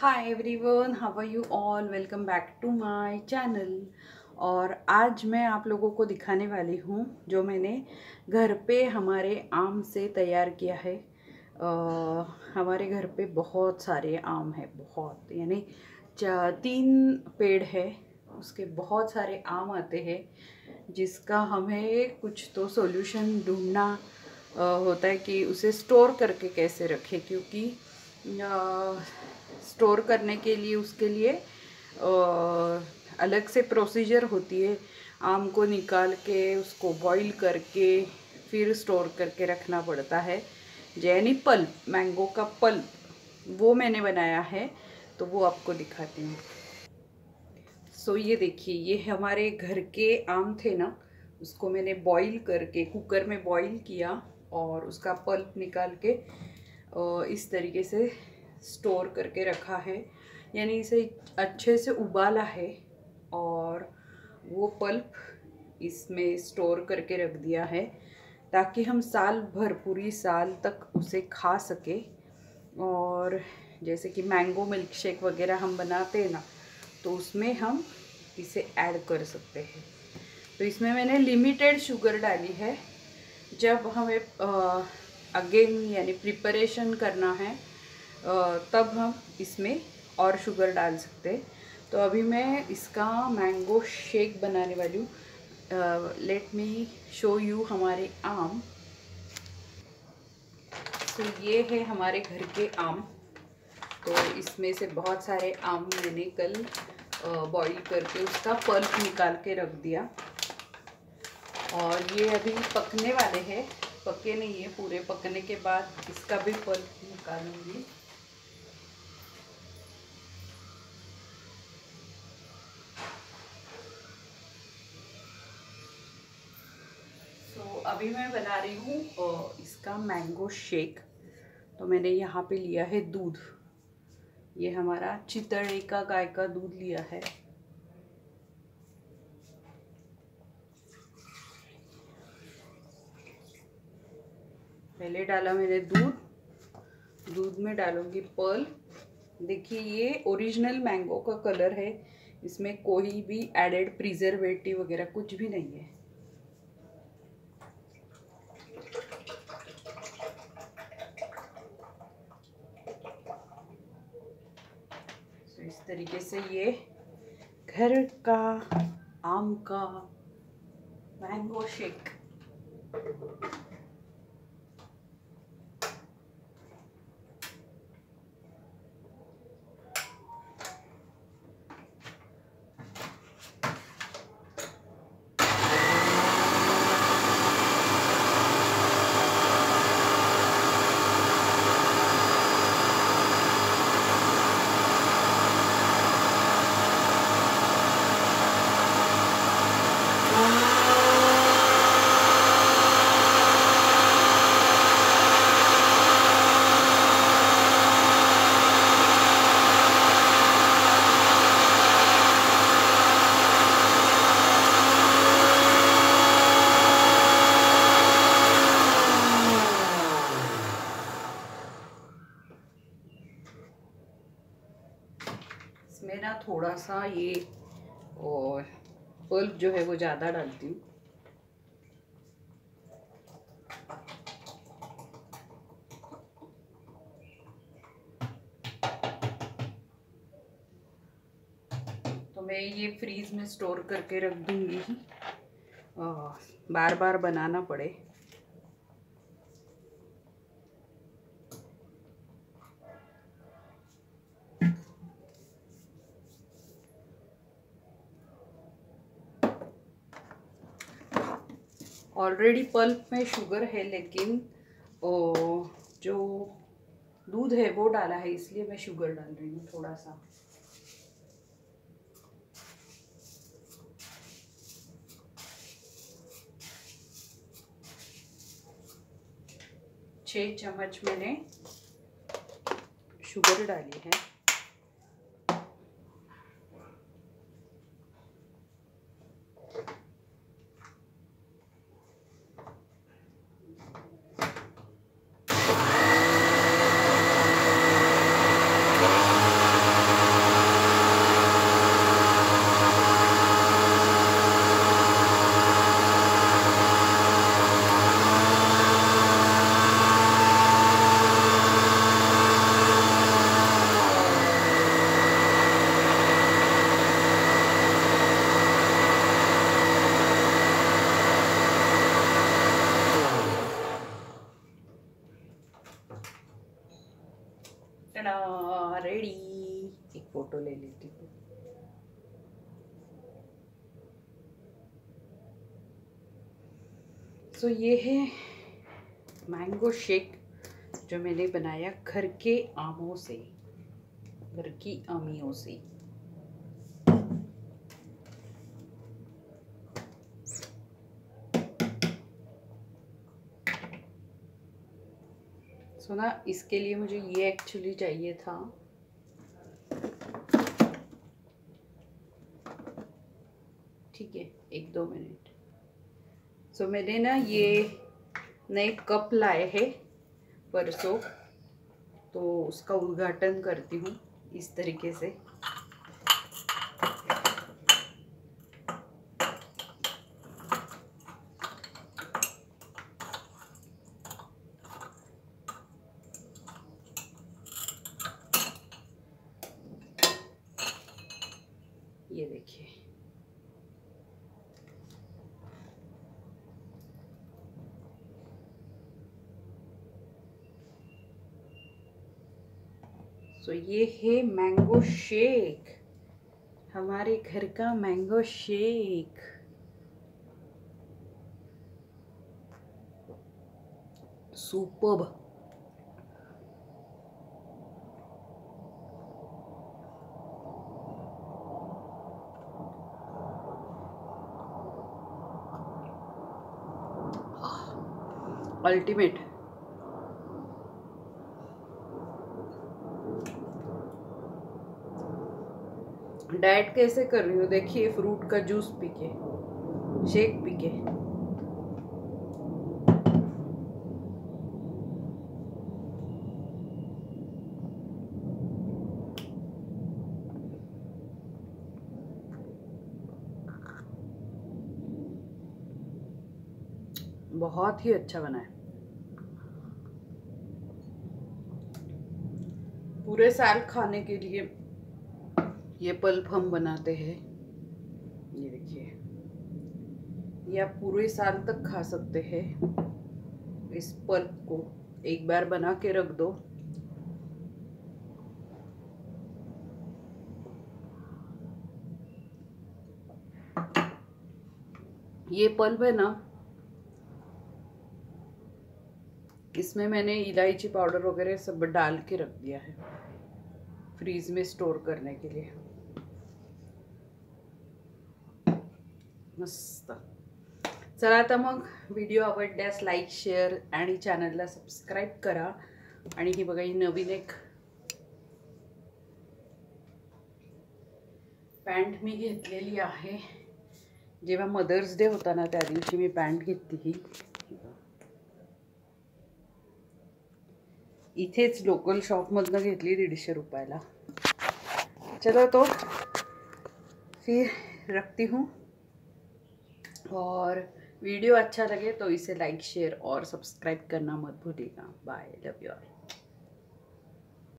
Hi everyone how are you all welcome back to my channel और आज मैं आप लोगों को दिखाने वाली हूँ जो मैंने घर पे हमारे आम से तैयार किया है। आ, हमारे घर पे बहुत सारे आम हैं बहुत। यानी तीन पेड़ है उसके बहुत सारे आम आते हैं जिसका हमें कुछ तो सॉल्यूशन ढूंढना होता है कि उसे स्टोर करके कैसे रखें क्योंकि स्टोर करने के लिए, उसके लिए अलग से प्रोसीजर होती है। आम को निकाल के, उसको बॉईल करके, फिर स्टोर करके रखना पड़ता है। जैनी पल्प मैंगो का पल्प, वो मैंने बनाया है तो वो आपको दिखाती हूँ। सो ये देखिए, ये हमारे घर के आम थे ना, उसको मैंने बॉईल करके कुकर में बॉईल किया और उसका पल्प निकाल के इस तरीके से स्टोर करके रखा है। यानी इसे अच्छे से उबाला है और वो पल्प इसमें स्टोर करके रख दिया है ताकि हम साल भर, पूरी साल तक उसे खा सके। और जैसे कि मैंगो मिल्क शेक वगैरह हम बनाते हैं ना तो उसमें हम इसे ऐड कर सकते हैं। तो इसमें मैंने लिमिटेड शुगर डाली है। जब हमें अगेन यानी प्रिपरेशन करना है तब हम इसमें और शुगर डाल सकते हैं। तो अभी मैं इसका मैंगो शेक बनाने वाली हूँ। लेट मी शो यू हमारे आम। तो ये है हमारे घर के आम। तो इसमें से बहुत सारे आम मैंने कल बॉईल करके उसका पल्प निकाल के रख दिया। और ये अभी पकने वाले हैं। पके नहीं है, पूरे पकने के बाद इसका भी पल्प निकालूँगी। अभी मैं बना रही हूँ इसका मैंगो शेक तो मैंने यहाँ पे लिया है दूध। ये हमारा चितड़े का गाय का दूध लिया है। पहले डाला मैंने दूध। दूध में डालूँगी पर्ल। देखिए, ये ओरिजिनल मैंगो का कलर है। इसमें कोई भी एडेड प्रिजर्वेटिव वगैरह कुछ भी नहीं है। तरीके से ये घर का आम का मैंगो शेक इसमें ना थोड़ा सा ये और पल्प जो है वो ज़्यादा डालती हूँ। तो मैं ये फ्रीज में स्टोर करके रख दूँगी। बार बार बनाना पड़े। ऑलरेडी पल्प में शुगर है, लेकिन जो दूध है, वो डाला है, इसलिए मैं शुगर डाल रही हूँ थोड़ा सा छः चम्मच मैंने शुगर डाली है। रेडी एक फ़ोटो ले लेती हूँ सो so, ये है मैंगो शेक जो मैंने बनाया घर के आमों से घर की आमियों से. सुना इसके लिए मुझे ये एक्चुअली चाहिए था। ठीक है एक दो मिनट। सो so, मैंने ना ये नए कप लाए हैं परसों तो उसका उद्घाटन करती हूँ इस तरीके से। ये देखिए सो ये है मैंगो शेक हमारे घर का mango shake super ultimate diet कैसे कर रही हूँ? देखिए फ्रूट का जूस पी के शेक पी के बहुत ही अच्छा बना है। पूरे साल खाने के लिए ये पल्प हम बनाते हैं। ये देखिए। ये आप पूरे साल तक खा सकते हैं। इस पल्प को एक बार बना के रख दो। ये पल्प है ना इसमें मैंने इलायची पाउडर वगैरह सब डाल के रख दिया है फ्रीज में स्टोर करने के लिए। मस्त। चला आता मग व्हिडिओ आवडल्यास लाईक शेअर आणि चॅनलला सबस्क्राईब करा. आणि ही बघा ही नवीन एक पॅन्ट मी घेतलेली आहे. जेव्हा मदर्स डे होता ना त्या दिवशी मी पॅन्ट घेतली ही. इथेच लोकल शॉपमधनं घेतली दीडशे रुपयाला. चलो तो. फिर रखती हूँ. और वीडियो अच्छा लगे तो इसे लाइक शेयर और सब्सक्राइब करना मत भूलिएगा. Bye love you all